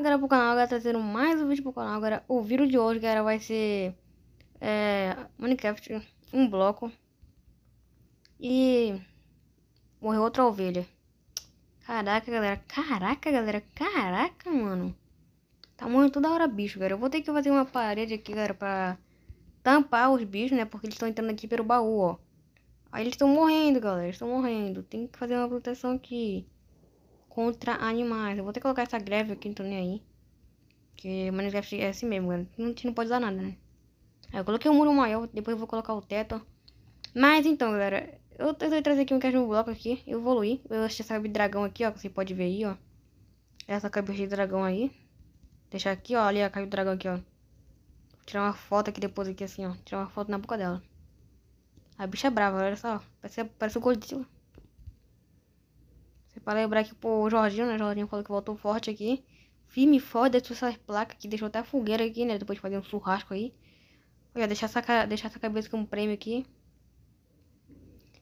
Agora pro canal, agora trazendo mais um vídeo pro canal. Agora o vídeo de hoje, galera, vai ser é, Minecraft, um bloco. E morreu outra ovelha. Caraca, galera. Caraca, galera. Caraca, mano. Tá morrendo toda hora bicho, galera. Eu vou ter que fazer uma parede aqui, galera, pra tampar os bichos, né? Porque eles estão entrando aqui pelo baú, ó. Aí eles estão morrendo, galera. Estão morrendo. Tem que fazer uma proteção aqui. Contra animais. Eu vou ter que colocar essa greve aqui, não tô nem aí. Porque Minecraft é assim mesmo, galera. Não, a gente não pode usar nada, né? Aí eu coloquei um muro maior. Depois eu vou colocar o teto. Mas então, galera. Eu tentei trazer aqui um caixa bloco aqui. Eu evoluí. Eu achei essa cabeça de dragão aqui, ó. Que você pode ver aí, ó. Essa cabeça de dragão aí. Deixar aqui, ó. Ali a cabeça de dragão aqui, ó. Vou tirar uma foto aqui depois aqui assim, ó. Tirar uma foto na boca dela. A bicha é brava, olha só. Parece, parece o Godzilla. Você para lembrar aqui pro Jorginho, né? Jorginho falou que voltou forte aqui. Firme e forte, deixou essas placas aqui. Deixou até a fogueira aqui, né? Depois de fazer um churrasco aí. Olha, deixar essa, deixar essa cabeça como prêmio aqui.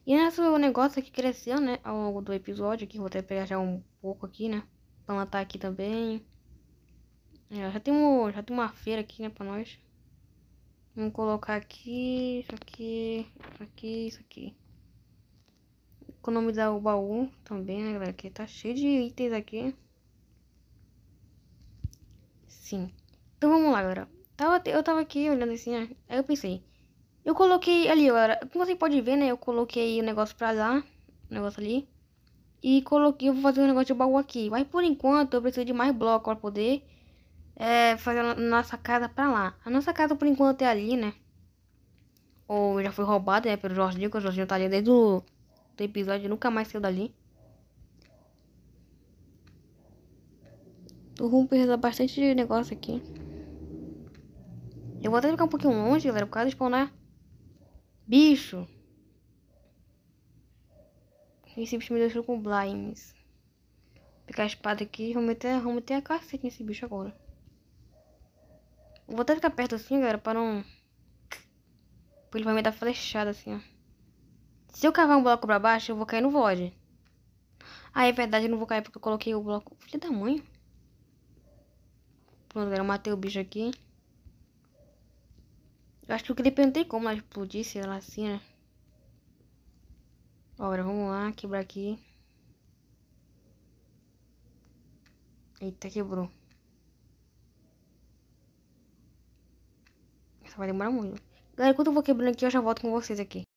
E nesse negócio aqui cresceu, né? Ao longo do episódio aqui. Vou até pegar já um pouco aqui, né? Plantar aqui também. É, já tem, um, já tem uma feira aqui, né? Pra nós. Vamos colocar aqui, isso aqui, isso aqui, isso aqui. Economizar o baú também, né, galera? Que tá cheio de itens aqui. Sim. Então vamos lá, galera. Tava, eu tava aqui olhando assim, né? Aí eu pensei. Eu coloquei ali, galera. Como você pode ver, né? Eu coloquei o negócio pra lá. O negócio ali. E coloquei, eu vou fazer um negócio de baú aqui. Mas por enquanto eu preciso de mais blocos pra poder é, fazer a nossa casa pra lá. A nossa casa por enquanto é ali, né? Ou já foi roubada, né? Pelo Jorginho, que o Jorginho tá ali desde o do episódio, nunca mais saiu dali. O rumo precisa bastante de negócio aqui. Eu vou até ficar um pouquinho longe, galera, por causa de spawnar bicho. Esse bicho me deixou com blinds. Vou pegar a espada aqui, vou meter, vou meter a cacete nesse bicho agora. Vou até ficar perto assim, galera, pra não... Porque ele vai me dar flechada assim, ó. Se eu cavar um bloco pra baixo, eu vou cair no void. Ah, é verdade, eu não vou cair porque eu coloquei o bloco... Filho da mãe. Pronto, galera, eu matei o bicho aqui. Eu acho que o clipe não tem como ela explodir, sei lá assim, né? Agora, vamos lá, quebrar aqui. Eita, quebrou. Isso vai demorar muito. Galera, enquanto eu vou quebrando aqui, eu já volto com vocês aqui.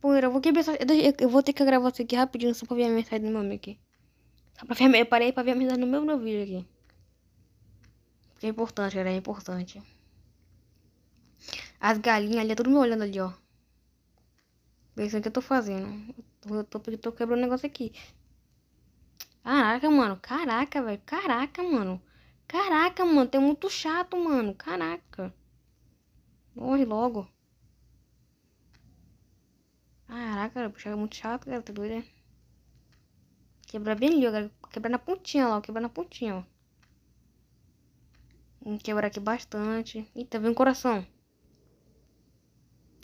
Pô, eu vou quebrar eu, eu vou ter que gravar isso aqui rapidinho, só pra ver a mensagem do meu amigo aqui. Só pra ver, eu parei pra ver a mensagem do meu, vídeo aqui. Porque é importante, galera, é importante. As galinhas ali, é tudo me olhando ali, ó. Pensando o que eu tô fazendo. Eu tô, eu tô quebrando um negócio aqui. Caraca, mano. Caraca, velho. Caraca, mano. Caraca, mano. Tem muito chato, mano. Caraca. Morre logo. Caraca, puxa, é muito chato, cara. Tá doido, né? Quebrar bem ali, ó. Quebrar na pontinha lá, ó. Quebrar na pontinha, ó. Vamos quebrar aqui bastante. Eita, vem um coração.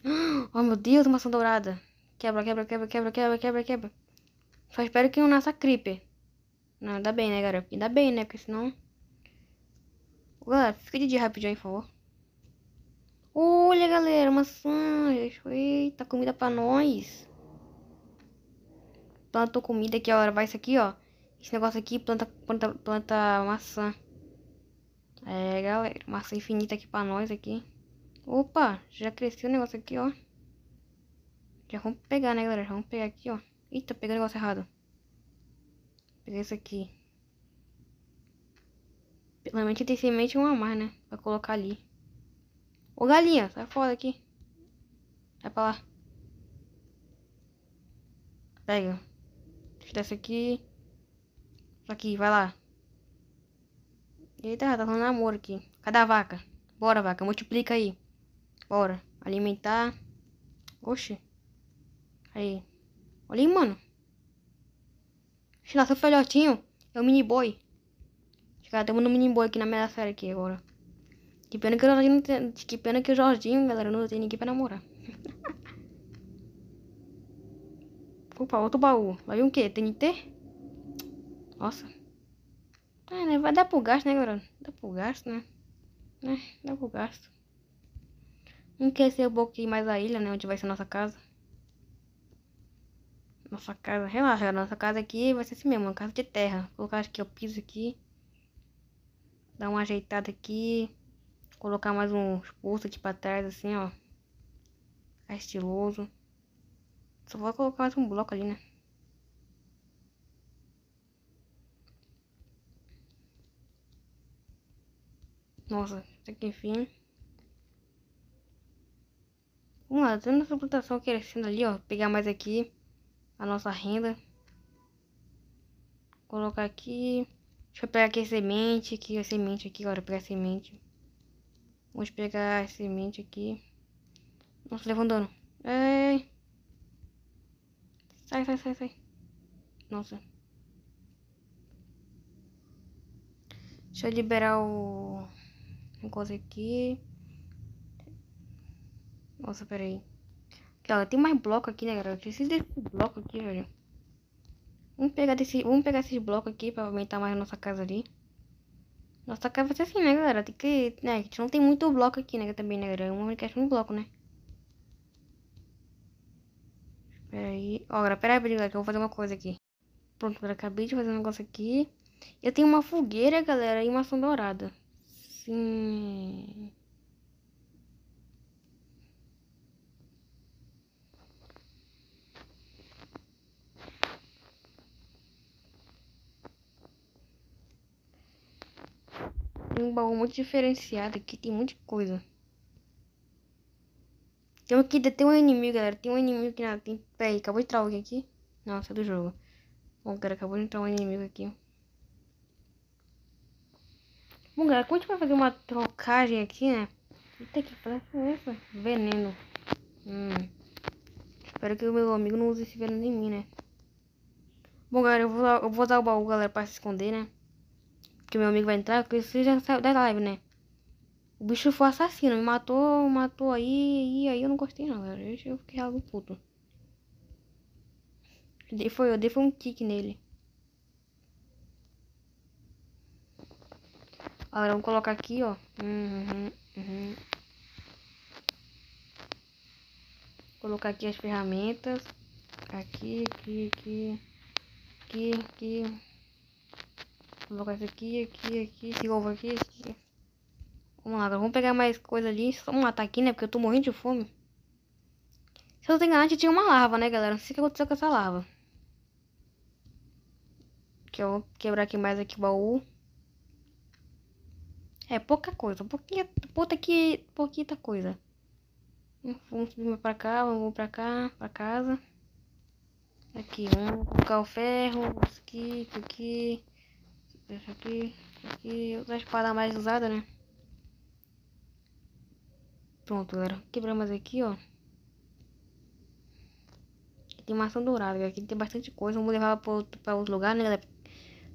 Oh, meu Deus, maçã dourada. Quebra, quebra, quebra, quebra, quebra, quebra, quebra. Só espero que não nasça creeper. Não, ainda bem, né, galera? Ainda bem, né? Porque senão... Galera, fica de dia rapidinho por favor. Olha, galera, maçã. Eita, comida pra nós. Plantou comida aqui, ó. Vai isso aqui, ó. Esse negócio aqui, planta, planta, planta maçã. É, galera. Maçã infinita aqui pra nós aqui. Opa, já cresceu o negócio aqui, ó. Já vamos pegar, né, galera? Já vamos pegar aqui, ó. Eita, peguei o negócio errado. Peguei isso aqui. Pelo menos tem semente uma mais, né? Pra colocar ali. Ô galinha, sai fora aqui. Vai pra lá. Pega. Deixa essa aqui. Aqui, vai lá. Eita, tá falando namoro aqui. Cadê a vaca? Bora, vaca, multiplica aí. Bora. Alimentar. Oxi. Aí. Olha aí, mano. Nasceu filhotinho. É o mini boy. Cara, temos um mini boy aqui na minha série aqui agora. Que pena que o Jorginho, tem... que pena que o Jorginho, galera, não tem ninguém pra namorar. Opa, outro baú. Vai vir o quê? TNT? Nossa. Ah, né? Vai dar pro gasto, né, galera? Dá pro gasto, né? Né? Dá pro gasto. Ser um pouquinho mais a ilha, né? Onde vai ser nossa casa. Nossa casa, relaxa, nossa casa aqui vai ser assim mesmo, uma casa de terra. Vou colocar aqui o piso aqui. Dar uma ajeitada aqui. Colocar mais um pulsos aqui pra trás, assim, ó. É estiloso. Só vou colocar mais um bloco ali, né? Nossa, até que enfim. Vamos lá, tendo nossa plantação crescendo ali, ó. Pegar mais aqui a nossa renda. Colocar aqui. Deixa eu pegar aqui a semente, aqui a semente aqui, agora pegar a semente. Vamos pegar a semente aqui. Nossa, levou dano. Ei. Sai, sai, sai, sai. Nossa. Deixa eu liberar o... Coisa aqui. Nossa, peraí. Aqui, ó, tem mais bloco aqui, né, galera? Eu preciso desse bloco aqui, velho. Vamos pegar, desse, vamos pegar esses blocos aqui pra aumentar mais a nossa casa ali. Nossa casa vai ser assim, né, galera? Tem que... Né, a gente não tem muito bloco aqui, né, também, né, galera? É uma questão de bloco, né? Pera aí. Ó, agora, pera aí, galera, que eu vou fazer uma coisa aqui. Pronto, galera, acabei de fazer um negócio aqui. Eu tenho uma fogueira, galera, e maçã dourada. Sim... um baú muito diferenciado aqui, tem muita coisa. Tem aqui, tem um inimigo, galera. Tem um inimigo aqui na. Tem, peraí, acabou de entrar alguém aqui. Nossa, é do jogo. Bom, galera, acabou de entrar um inimigo aqui. Bom, galera, como a gente vai fazer uma trocagem aqui, né? Eita, que parece essa? Veneno. Hum. Espero que o meu amigo não use esse veneno em mim, né? Bom, galera, eu vou, eu vou usar o baú, galera, pra se esconder, né? Que meu amigo vai entrar, porque você já saiu da live, né? O bicho foi assassino, me matou, matou aí, e aí eu não gostei não, galera. Eu fiquei algo puto. Eu foi, eu dei foi um kick nele. Agora vamos colocar aqui, ó. Uhum, uhum. Colocar aqui as ferramentas. Aqui, aqui, aqui. Aqui, aqui. Vou colocar isso aqui, aqui, aqui, esse ovo aqui, aqui. Vamos lá, agora vamos pegar mais coisa ali. Vamos matar aqui, né? Porque eu tô morrendo de fome. Se eu não tô enganado, tinha uma larva, né, galera? Não sei o que aconteceu com essa larva. Que eu vou quebrar aqui mais aqui o baú. É pouca coisa, pouquinha, pouca que, pouquita coisa. Vamos subir pra cá, vamos pra cá, pra casa. Aqui, vamos colocar o ferro, aqui, aqui. Essa aqui, aqui, outra espada mais usada, né? Pronto, galera. Quebramos aqui, ó. Aqui tem maçã dourada, aqui tem bastante coisa. Vamos levar para outro, outro lugar, né, galera?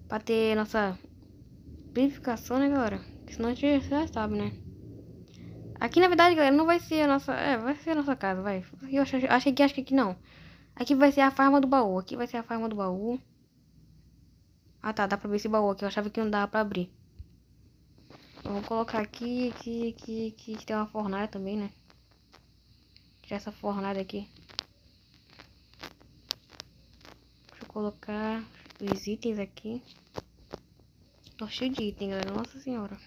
Pra ter nossa purificação, né, galera? Porque senão a gente já sabe, né? Aqui, na verdade, galera, não vai ser a nossa... É, vai ser a nossa casa, vai. Eu acho, acho que acho que aqui não. Aqui vai ser a farma do baú. Aqui vai ser a farma do baú. Ah tá, dá pra ver esse baú aqui. Eu achava que não dava pra abrir. Eu vou colocar aqui, aqui, aqui, aqui. Que tem uma fornalha também, né? Tirar essa fornalha aqui. Deixa eu colocar os itens aqui. Tô cheio de item, galera. Nossa senhora.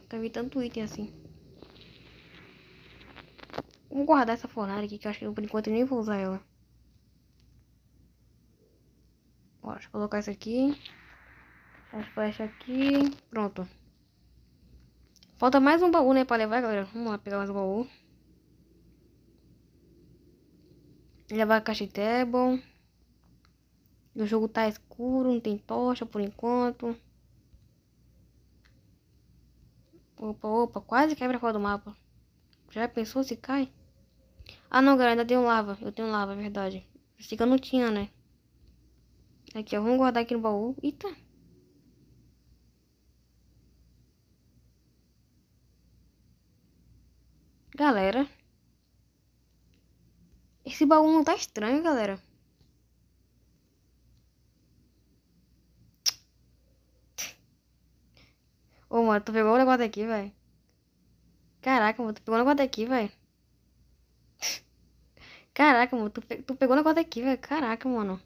Nunca vi tanto item assim. Vamos guardar essa fornalha aqui, que eu acho que por enquanto eu nem vou usar ela. Ó, deixa eu colocar isso aqui. As flechas aqui. Pronto. Falta mais um baú, né, pra levar, galera. Vamos lá pegar mais um baú. Levar a caixa de table. O jogo tá escuro, não tem tocha por enquanto. Opa, opa, quase quebra fora do mapa. Já pensou se cai? Ah não, galera, ainda tem lava. Eu tenho lava, é verdade. Esse que eu não tinha, né? Aqui, ó. Vamos guardar aqui no baú. Eita. Galera. Esse baú não tá estranho, galera. Ô, mano, tu pegou um negócio aqui, velho. Caraca, mano, tu pegou um negócio aqui, velho. Caraca, mano, tu, pe tu pegou um negócio aqui, velho. Caraca, mano.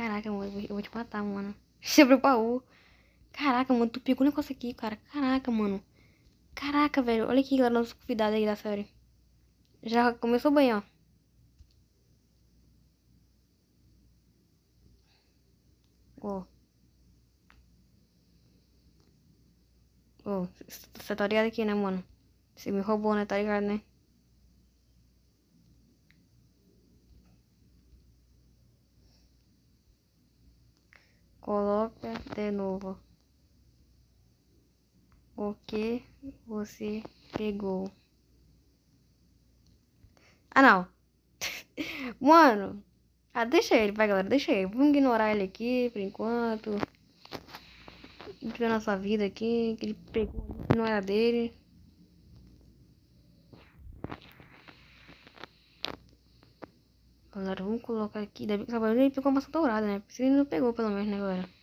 Caraca, mano, eu vou te matar, mano. Chega o baú. Caraca, mano, tu pegou o negócio aqui, cara. Caraca, mano. Caraca, velho. Olha aqui, galera, nosso convidado aí da série. Já começou bem, ó. Ó. Ó, você tá ligado aqui, né, mano? Você me roubou, né? Tá ligado, né? Novo. O que você pegou? Ah, não. Mano. Ah, deixa ele, vai, galera. Deixa ele. Vamos ignorar ele aqui por enquanto. Viver nossa vida aqui. Que ele pegou. Não era dele. Galera, vamos colocar aqui. Que ele pegou uma maçã dourada, né? Se ele não pegou, pelo menos, né, galera?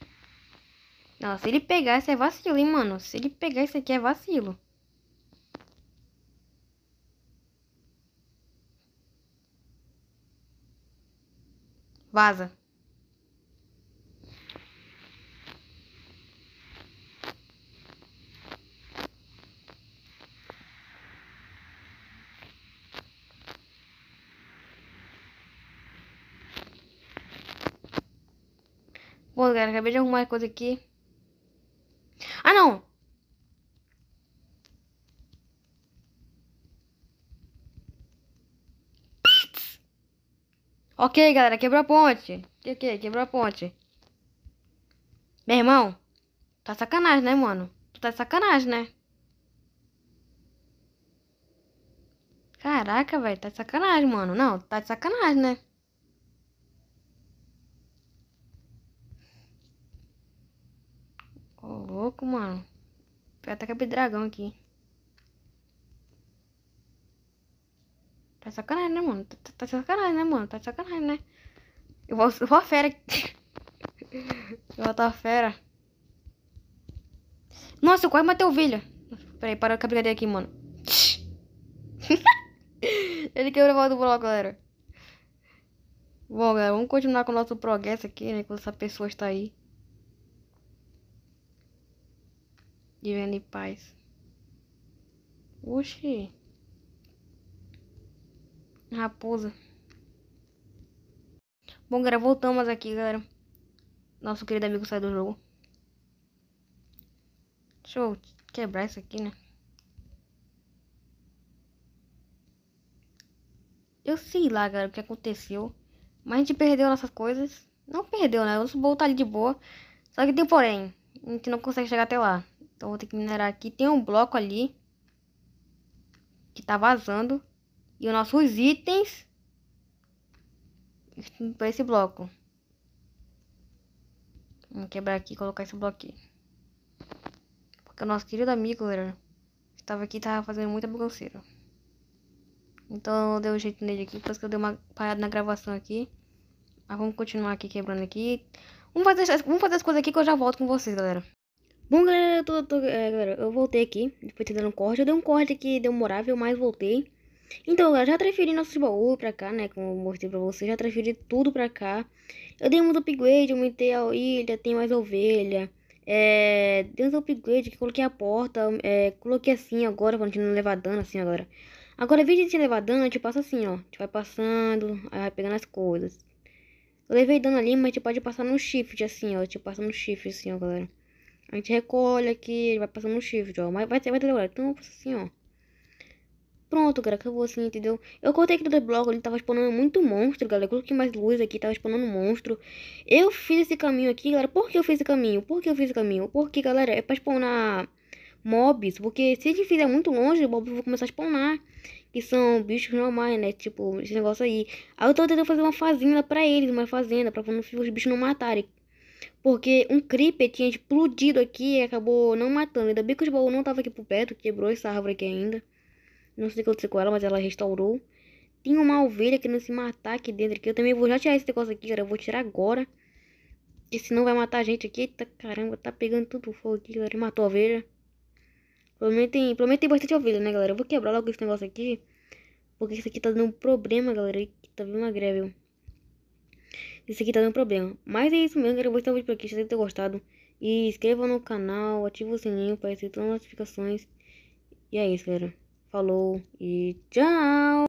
Não, se ele pegar, isso é vacilo, hein, mano? Se ele pegar isso aqui, é vacilo. Vaza. Bom, galera, acabei de arrumar coisa aqui. Ah, não! Ok, galera, quebrou a ponte. Que que? Quebrou a ponte. Meu irmão, tá sacanagem, né, mano? Tu tá sacanagem, né? Caraca, velho, tá de sacanagem, mano. Não, tá de sacanagem, né? Ô, louco, mano. Vai até caber dragão aqui. Tá sacanagem, né, mano? Tá, tá, sacanagem, né, mano? Tá sacanagem, né? Eu vou, eu vou a fera eu vou a fera. Nossa, eu quase matei ovelha. Peraí, para com a brincadeira aqui, mano. Ele quebrou a volta do bloco, galera. Bom, galera, vamos continuar com o nosso progresso aqui, né? Com essa pessoa está aí. Vivendo em paz. Oxi. Raposa. Bom, galera, voltamos aqui, galera. Nosso querido amigo saiu do jogo. Deixa eu quebrar isso aqui, né? Eu sei lá, galera, o que aconteceu. Mas a gente perdeu nossas coisas. Não perdeu, né? O nosso baú tá ali de boa. Só que tem porém. A gente não consegue chegar até lá. Então vou ter que minerar aqui. Tem um bloco ali. Que tá vazando. E os nossos itens. Para esse bloco. Vamos quebrar aqui e colocar esse bloco aqui. Porque o nosso querido amigo, galera. Estava aqui e tava fazendo muita bagunceira. Então eu dei um jeito nele aqui. Depois que eu dei uma parada na gravação aqui. Mas vamos continuar aqui quebrando aqui. Vamos fazer, vamos fazer as coisas aqui que eu já volto com vocês, galera. Bom, galera, eu, tô, tô, é, galera, eu voltei aqui. Depois de dar um corte. Eu dei um corte aqui demorável, mas voltei. Então, galera, já transferi nosso baú pra cá, né? Como eu mostrei pra vocês, já transferi tudo pra cá. Eu dei muito upgrade, aumentei a ilha, tem mais ovelha. É, dei uns upgrade que coloquei a porta, é, coloquei assim agora, pra gente não levar dano assim agora. Agora, ao invés de levar dano, a gente passa assim, ó. A gente vai passando, aí vai pegando as coisas. Eu levei dano ali, mas a gente pode passar no shift, assim, ó. A gente passa no shift, assim, ó, galera. A gente recolhe aqui, vai passando no shift, ó. Mas vai ter, vai ter, galera. Então, assim, ó. Pronto, cara, acabou assim, entendeu? Eu cortei aqui do bloco, ele tava spawnando muito monstro, galera. Eu coloquei mais luz aqui, tava spawnando monstro. Eu fiz esse caminho aqui, galera. Por que eu fiz esse caminho? Por que eu fiz esse caminho? Porque, galera, é pra spawnar mobs. Porque se a gente fizer muito longe, os mobs vão começar a spawnar. Que são bichos normais, né? Tipo, esse negócio aí. Aí eu tô tentando fazer uma fazenda pra eles, uma fazenda, pra os bichos não matarem. Porque um creeper tinha explodido aqui e acabou não matando. Ainda bem que os baús não tava aqui por perto, quebrou essa árvore aqui ainda. Não sei o que aconteceu com ela, mas ela restaurou. Tem uma ovelha querendo se matar aqui dentro. Aqui. Eu também vou já tirar esse negócio aqui, cara. Eu vou tirar agora. Que senão vai matar a gente aqui. Eita caramba, tá pegando tudo fogo aqui, galera. Matou a ovelha. Provavelmente tem, provavelmente tem bastante ovelha, né, galera? Eu vou quebrar logo esse negócio aqui. Porque isso aqui tá dando um problema, galera. Tá vindo uma greve, Isso aqui tá dando problema. Mas é isso mesmo, galera. Eu vou estar vídeo por aqui. Espero ter gostado. E inscreva no canal, ative o sininho para receber todas as notificações. E é isso, galera. Falou e tchau!